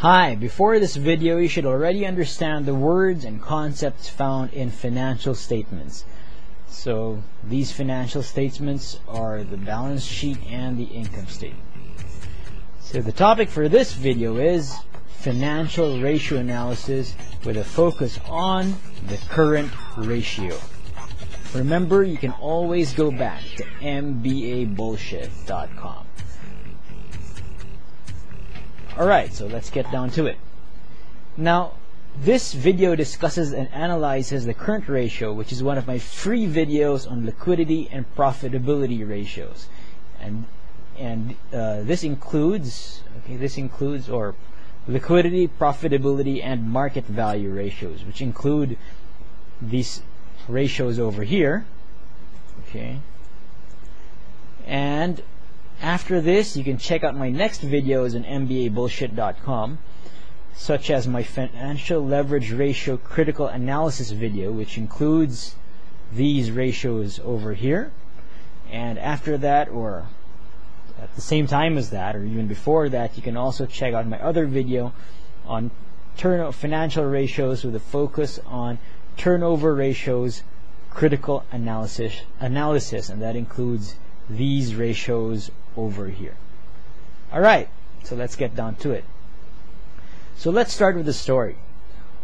Hi, before this video you should already understand the words and concepts found in financial statements. So these financial statements are the balance sheet and the income statement. So the topic for this video is financial ratio analysis with a focus on the current ratio. Remember, you can always go back to mbabullshit.com. Alright, so let's get down to it. Now, this video discusses and analyzes the current ratio, which is one of my free videos on liquidity and profitability ratios. And and uh, this includes okay, this includes or liquidity, profitability, and market value ratios, which include these ratios over here. Okay. And after this, you can check out my next videos on mbabullshit.com, such as my financial leverage ratio critical analysis video, which includes these ratios over here. And after that, or at the same time as that, or even before that, you can also check out my other video on turn financial ratios with a focus on turnover ratios critical analysis analysis and that includes these ratios over here. Alright, so let's get down to it. So let's start with the story.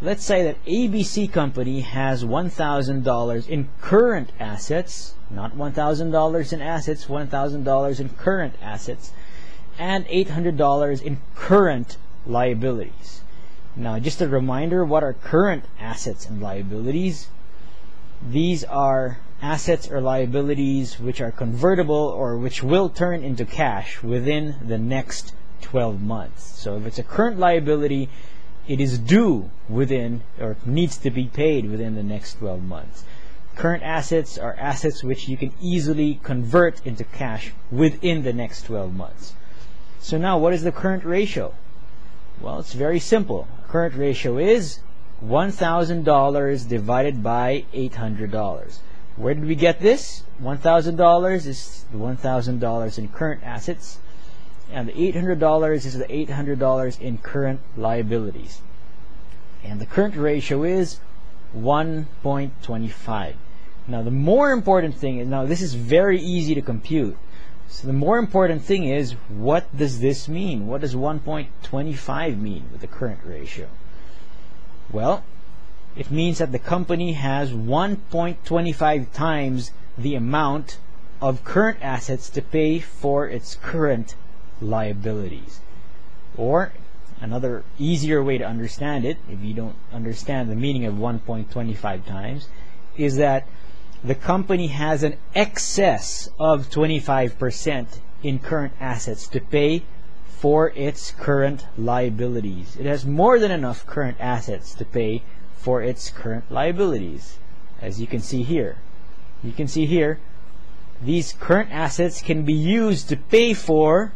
Let's say that ABC Company has $1,000 in current assets, not $1,000 in assets, $1,000 in current assets, and $800 in current liabilities. Now, just a reminder, what are current assets and liabilities? These are assets or liabilities which are convertible or which will turn into cash within the next 12 months. So if it's a current liability, it is due within or needs to be paid within the next 12 months. Current assets are assets which you can easily convert into cash within the next 12 months. So now what is the current ratio? Well, it's very simple. Current ratio is $1,000 divided by $800. Where did we get this? $1,000 is the $1,000 in current assets, and the $800 is the $800 in current liabilities. And the current ratio is 1.25. Now, the more important thing is, now this is very easy to compute. So the more important thing is, what does this mean? What does 1.25 mean with the current ratio? Well, it means that the company has 1.25 times the amount of current assets to pay for its current liabilities. Or another easier way to understand it, if you don't understand the meaning of 1.25 times, is that the company has an excess of 25% in current assets to pay for its current liabilities. It has more than enough current assets to pay for its current liabilities. As you can see here. You can see here, these current assets can be used to pay for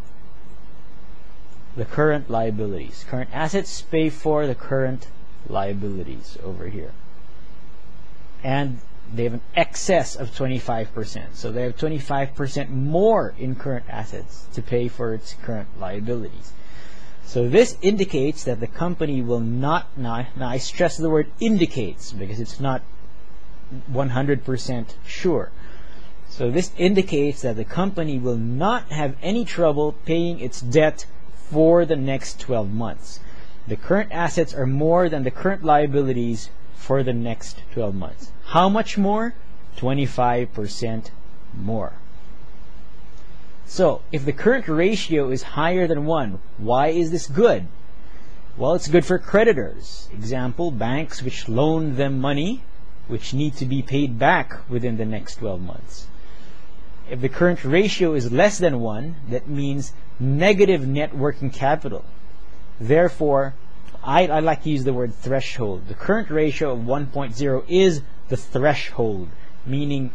the current liabilities. Current assets pay for the current liabilities over here. And they have an excess of 25%. So they have 25% more in current assets to pay for its current liabilities. So this indicates that the company will not, now, now I stress the word indicates because it's not 100% sure. So this indicates that the company will not have any trouble paying its debt for the next 12 months. The current assets are more than the current liabilities for the next 12 months. How much more? 25% more. So, if the current ratio is higher than 1, why is this good? Well, it's good for creditors. Example, banks which loan them money, which need to be paid back within the next 12 months. If the current ratio is less than 1, that means negative net working capital. Therefore, I, I like to use the word threshold. The current ratio of 1.0 is the threshold, meaning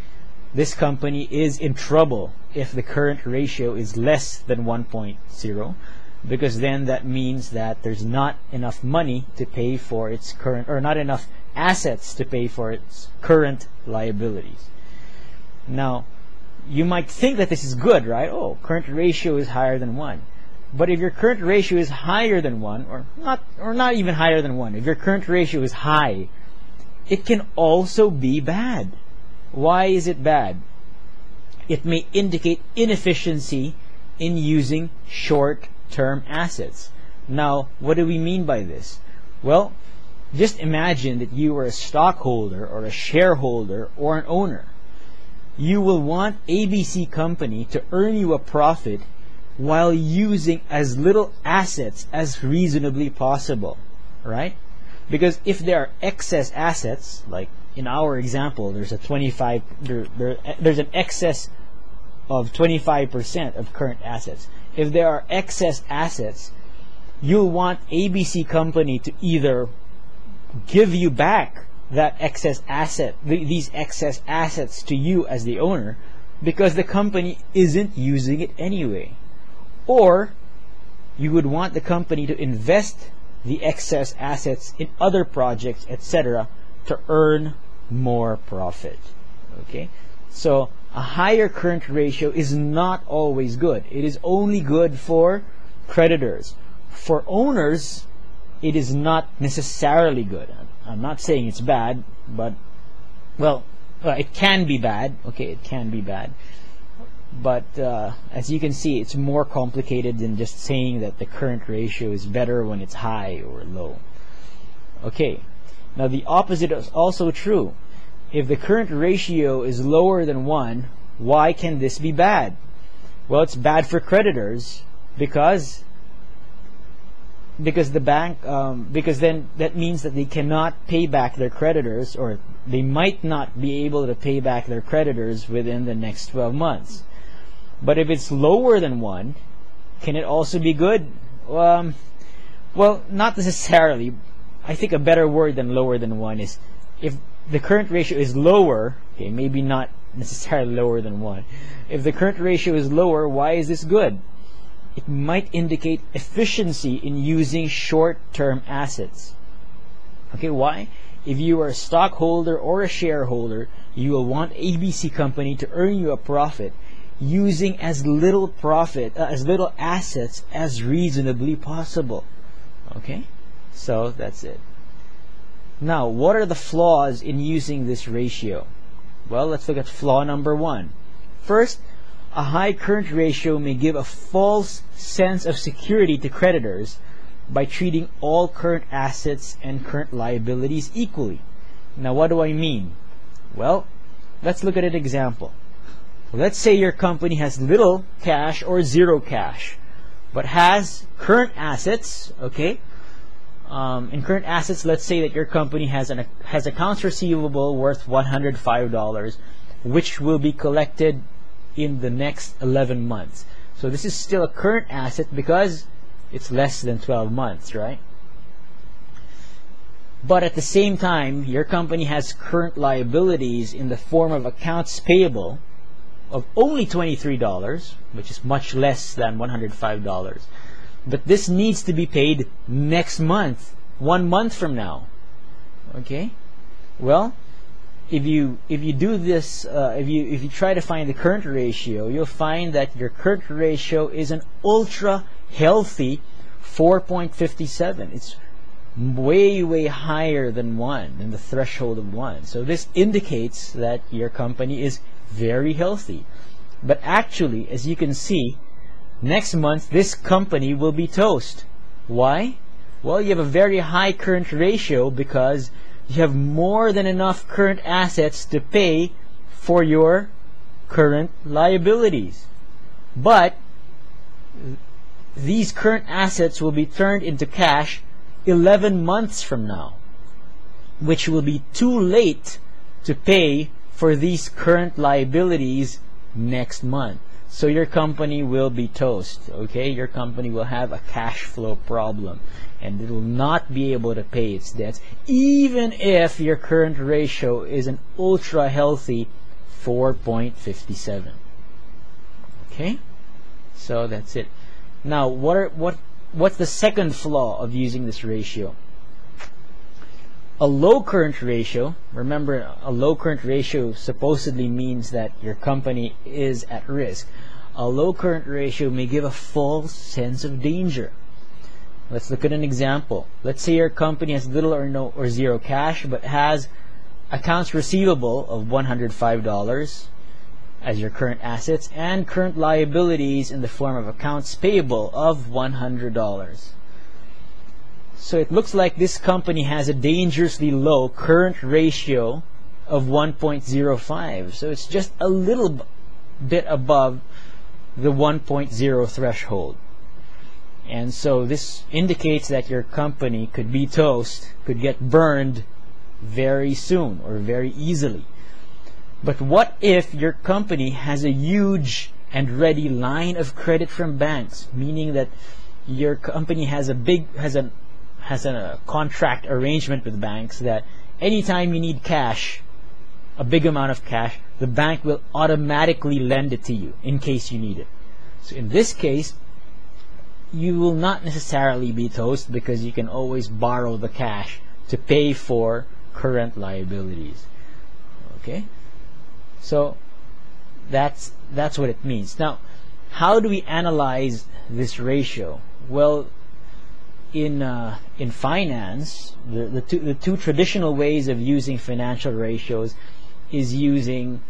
this company is in trouble if the current ratio is less than 1.0 because then that means that there's not enough money to pay for its current or not enough assets to pay for its current liabilities. Now, you might think that this is good, right? Oh, current ratio is higher than 1. But if your current ratio is higher than 1, or not, or not even higher than 1, if your current ratio is high, it can also be bad. Why is it bad? It may indicate inefficiency in using short-term assets. Now, what do we mean by this? Well, just imagine that you are a stockholder or a shareholder or an owner. You will want ABC company to earn you a profit while using as little assets as reasonably possible, right? Because if there are excess assets, like in our example, there's a 25, there, there, there's an excess of 25% of current assets. If there are excess assets, you'll want ABC company to either give you back that excess asset, these excess assets to you as the owner, because the company isn't using it anyway. Or you would want the company to invest the excess assets in other projects, etc., to earn more profit. Okay? So a higher current ratio is not always good. It is only good for creditors. For owners, it is not necessarily good. I'm not saying it's bad, but well, it can be bad. Okay, it can be bad. But uh, as you can see, it's more complicated than just saying that the current ratio is better when it's high or low. Okay, now the opposite is also true. If the current ratio is lower than 1, why can this be bad? Well, it's bad for creditors because because the bank um, because then that means that they cannot pay back their creditors or they might not be able to pay back their creditors within the next 12 months but if it's lower than 1 can it also be good um, well not necessarily I think a better word than lower than 1 is if the current ratio is lower okay maybe not necessarily lower than 1 if the current ratio is lower why is this good it might indicate efficiency in using short-term assets. Okay, why? If you are a stockholder or a shareholder, you will want ABC company to earn you a profit using as little profit, uh, as little assets as reasonably possible. Okay? So that's it. Now, what are the flaws in using this ratio? Well, let's look at flaw number one. First, a high current ratio may give a false sense of security to creditors by treating all current assets and current liabilities equally. Now, what do I mean? Well, let's look at an example. Let's say your company has little cash or zero cash, but has current assets, okay? Um, in current assets, let's say that your company has an has accounts receivable worth $105, which will be collected in the next 11 months. So this is still a current asset because it's less than 12 months, right? But at the same time, your company has current liabilities in the form of accounts payable of only $23, which is much less than $105. But this needs to be paid next month, one month from now. Okay? Well, if you if you do this uh, if you if you try to find the current ratio you'll find that your current ratio is an ultra healthy 4.57 it's way way higher than 1 than the threshold of 1 so this indicates that your company is very healthy but actually as you can see next month this company will be toast why well you have a very high current ratio because you have more than enough current assets to pay for your current liabilities. But these current assets will be turned into cash 11 months from now, which will be too late to pay for these current liabilities next month. So your company will be toast, okay? Your company will have a cash flow problem and it will not be able to pay its debts even if your current ratio is an ultra healthy 4.57. Okay? So that's it. Now, what are what what's the second flaw of using this ratio? A low current ratio, remember a low current ratio supposedly means that your company is at risk. a low current ratio may give a false sense of danger. Let's look at an example. Let's say your company has little or no or zero cash but has accounts receivable of $105 as your current assets and current liabilities in the form of accounts payable of $100. So it looks like this company has a dangerously low current ratio of 1.05. So it's just a little bit above the 1.0 threshold. And so this indicates that your company could be toast, could get burned very soon or very easily. But what if your company has a huge and ready line of credit from banks, meaning that your company has a big has a has a contract arrangement with banks that anytime you need cash, a big amount of cash, the bank will automatically lend it to you in case you need it. So in this case, you will not necessarily be toast because you can always borrow the cash to pay for current liabilities. Okay? So that's that's what it means. Now, how do we analyze this ratio? Well, in uh, in finance, the, the two the two traditional ways of using financial ratios is using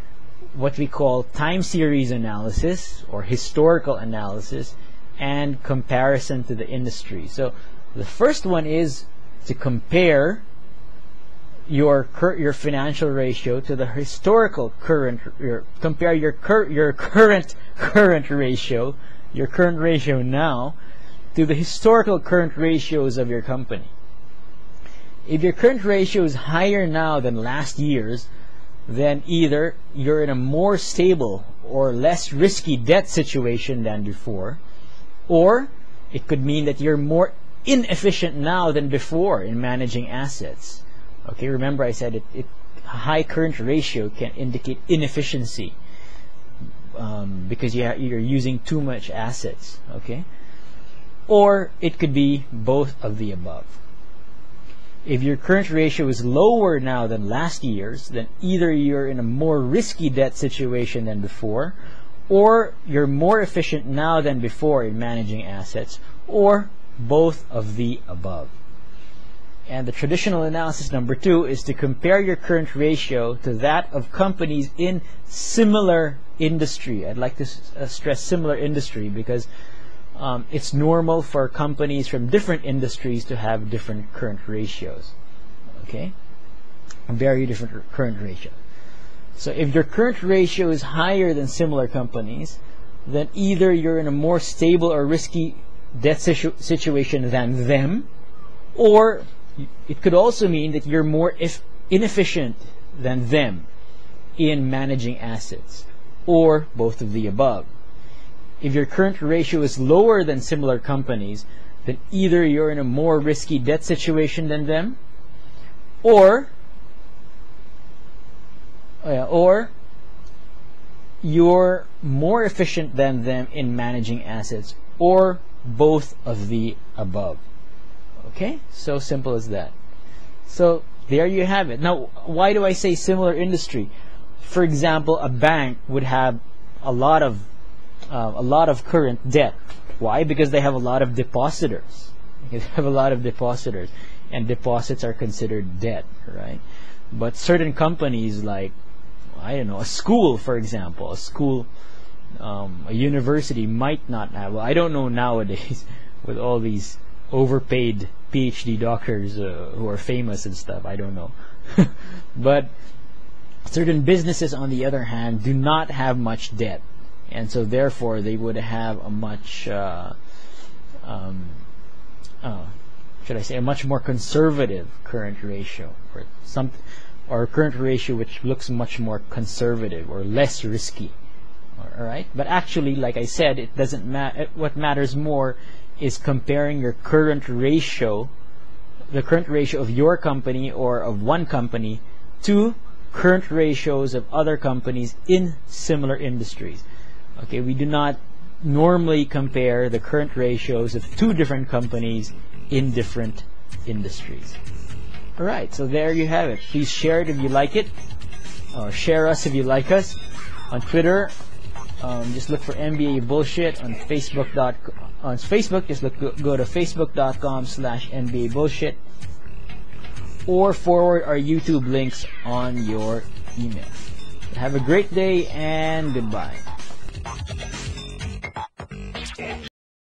what we call time series analysis or historical analysis and comparison to the industry. So the first one is to compare your your financial ratio to the historical current your, compare your cur, your current current ratio your current ratio now to the historical current ratios of your company. If your current ratio is higher now than last year's, then either you're in a more stable or less risky debt situation than before, or it could mean that you're more inefficient now than before in managing assets. Okay, remember I said it, it high current ratio can indicate inefficiency um, because you you're using too much assets. Okay, or it could be both of the above. If your current ratio is lower now than last year's, then either you're in a more risky debt situation than before, or you're more efficient now than before in managing assets, or both of the above. And the traditional analysis number two is to compare your current ratio to that of companies in similar industry. I'd like to uh, stress similar industry because um, it's normal for companies from different industries to have different current ratios. Okay? Very different current ratio. So if your current ratio is higher than similar companies, then either you're in a more stable or risky debt situ situation than them, or it could also mean that you're more inefficient than them in managing assets, or both of the above. If your current ratio is lower than similar companies, then either you're in a more risky debt situation than them, or Oh, or you're more efficient than them in managing assets, or both of the above. Okay, so simple as that. So there you have it. Now, why do I say similar industry? For example, a bank would have a lot of uh, a lot of current debt. Why? Because they have a lot of depositors. They have a lot of depositors, and deposits are considered debt, right? But certain companies like I don't know, a school, for example, a school, um, a university might not have. Well, I don't know nowadays with all these overpaid PhD doctors uh, who are famous and stuff. I don't know, but certain businesses, on the other hand, do not have much debt, and so therefore they would have a much, uh, um, uh, should I say, a much more conservative current ratio, or some or current ratio which looks much more conservative or less risky. All right? But actually like I said it doesn't matter what matters more is comparing your current ratio the current ratio of your company or of one company to current ratios of other companies in similar industries Okay, we do not normally compare the current ratios of two different companies in different industries. Alright, so there you have it. Please share it if you like it, or share us if you like us. On Twitter, um, just look for MBA Bullshit. On Facebook, dot, on Facebook just look, go to facebook.com slash MBA Bullshit. Or forward our YouTube links on your email. Have a great day and goodbye. スポーツ。